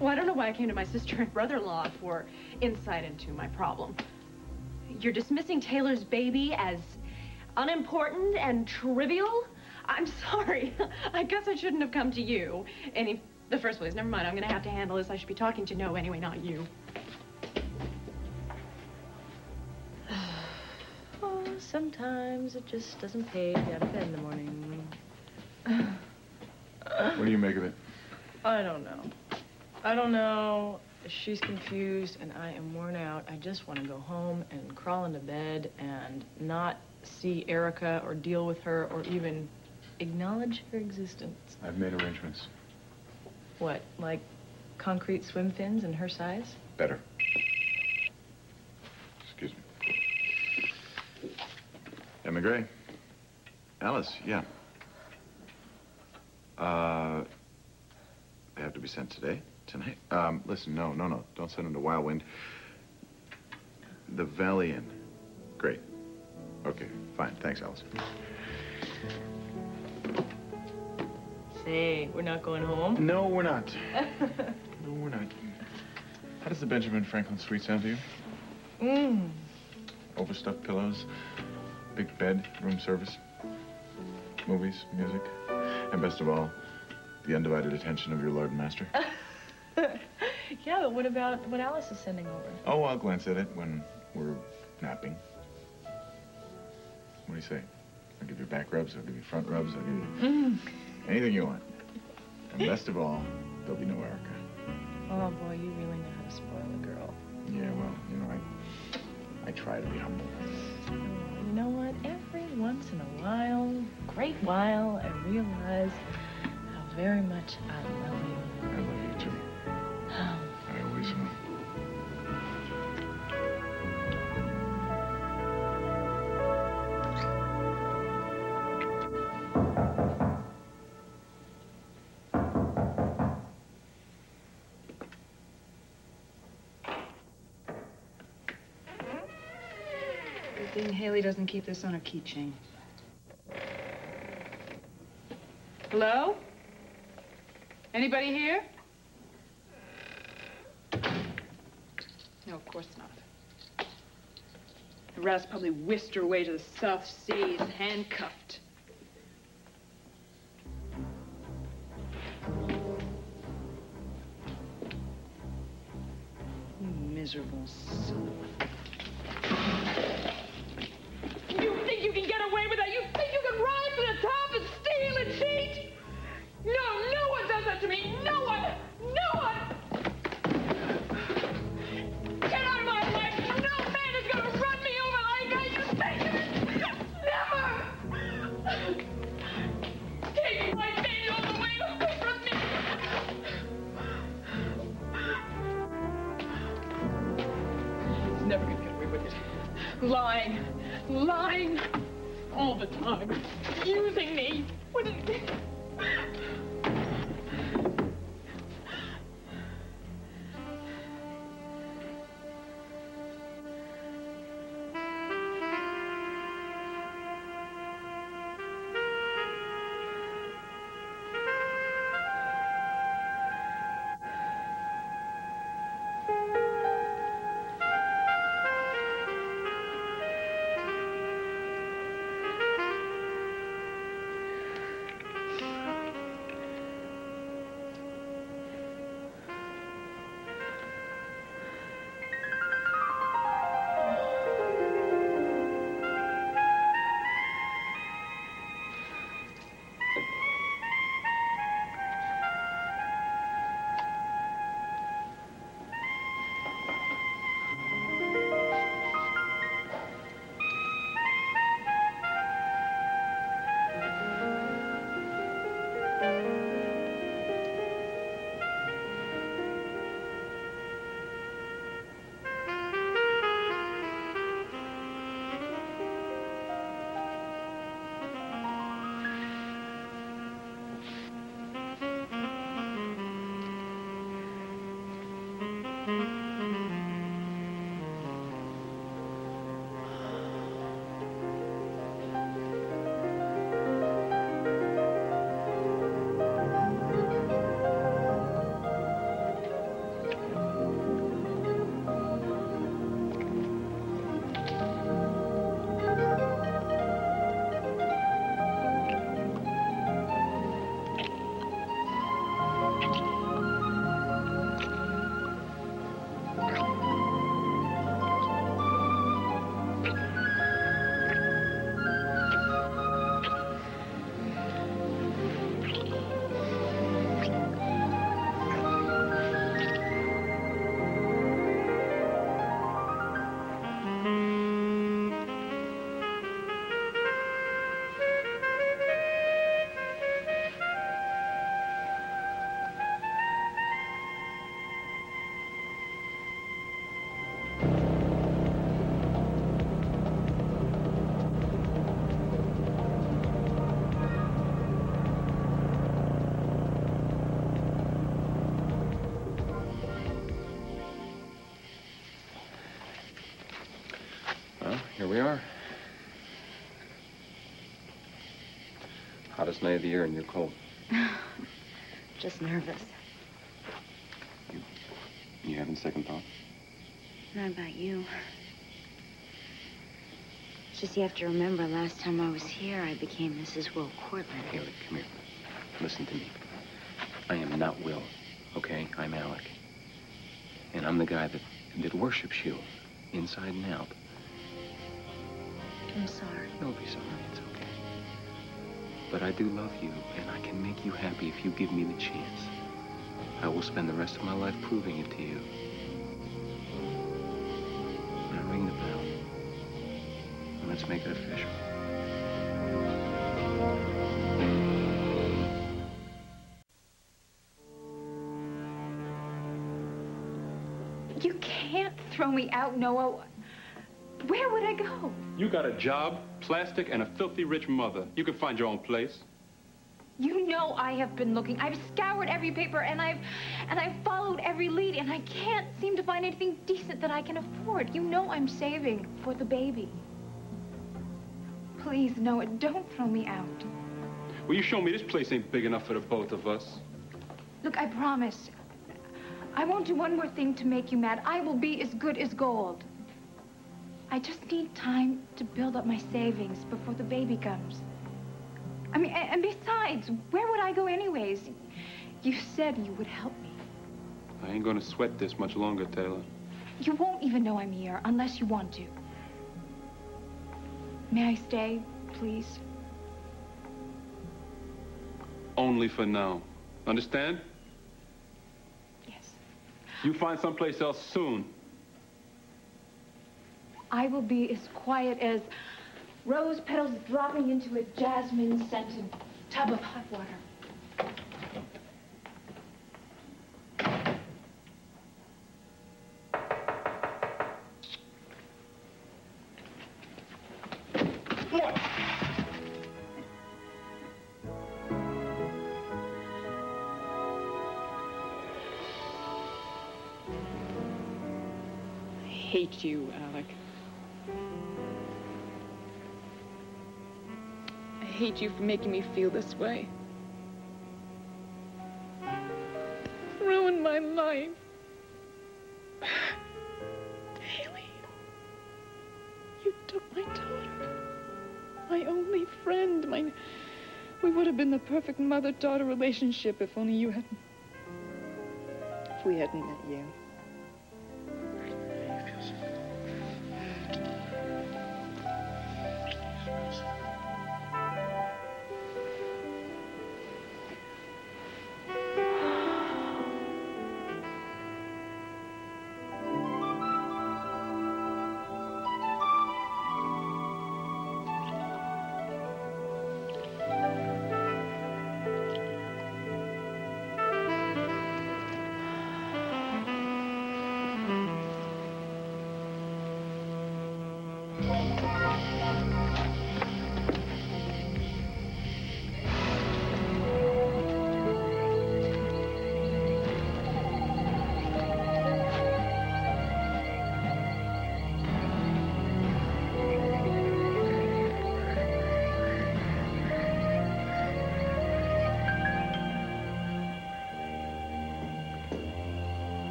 Well, I don't know why I came to my sister and brother-in-law for insight into my problem. You're dismissing Taylor's baby as unimportant and trivial? I'm sorry. I guess I shouldn't have come to you in the first place. Never mind. I'm going to have to handle this. I should be talking to Noah anyway, not you. oh, sometimes it just doesn't pay to get out of bed in the morning. what do you make of it? I don't know. I don't know. She's confused and I am worn out. I just want to go home and crawl into bed and not see Erica or deal with her or even acknowledge her existence. I've made arrangements. What, like concrete swim fins in her size? Better. Excuse me. Emma Gray. Alice, yeah. Uh, they have to be sent today? Tonight? Um, listen, no, no, no. Don't send him to Wild Wind. The Valley Inn. Great. Okay, fine. Thanks, Alice. Say, we're not going home? No, we're not. no, we're not. How does the Benjamin Franklin suite sound to you? Mmm. Overstuffed pillows, big bed, room service, movies, music, and best of all, the undivided attention of your lord and master. yeah, but what about what Alice is sending over? Oh, I'll glance at it when we're napping. What do you say? I'll give you back rubs, I'll give you front rubs, I'll give you mm. anything you want. And best of all, there'll be no Erica. Oh, boy, you really know how to spoil a girl. Yeah, well, you know, I, I try to be humble. Oh, you know what? Every once in a while, great while, I realize how very much I love you. I love you, Hayley doesn't keep this on her keychain. Hello? Anybody here? No, of course not. The rat's probably whisked her away to the South Seas, handcuffed. miserable son lying, lying. All the time, using me. We are. Hottest night of the year and you're cold. Just nervous. You you having second thoughts? Not about you. It's just you have to remember last time I was here, I became Mrs. Will Cortlandt. Hayley, come here. Listen to me. I am not Will, okay? I'm Alec. And I'm the guy that, that worships you, inside and out. I'm sorry. Don't be sorry, it's okay. But I do love you, and I can make you happy if you give me the chance. I will spend the rest of my life proving it to you. Now ring the bell. And let's make it official. You can't throw me out, Noah. Where would I go? You got a job, plastic, and a filthy rich mother. You can find your own place. You know I have been looking. I've scoured every paper and I've and I've followed every lead and I can't seem to find anything decent that I can afford. You know I'm saving for the baby. Please, Noah, don't throw me out. Will you show me this place ain't big enough for the both of us? Look, I promise. I won't do one more thing to make you mad. I will be as good as gold. I just need time to build up my savings before the baby comes. I mean, and besides, where would I go anyways? You said you would help me. I ain't gonna sweat this much longer, Taylor. You won't even know I'm here unless you want to. May I stay, please? Only for now. Understand? Yes. You find someplace else soon. I will be as quiet as rose petals dropping into a jasmine-scented tub of hot water. Hate you, Alec. I hate you for making me feel this way. Ruined my life. Hayley, you took my daughter. My only friend. My, we would have been the perfect mother-daughter relationship if only you hadn't. If we hadn't met you.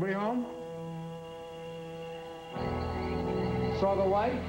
Anybody home? Saw the light?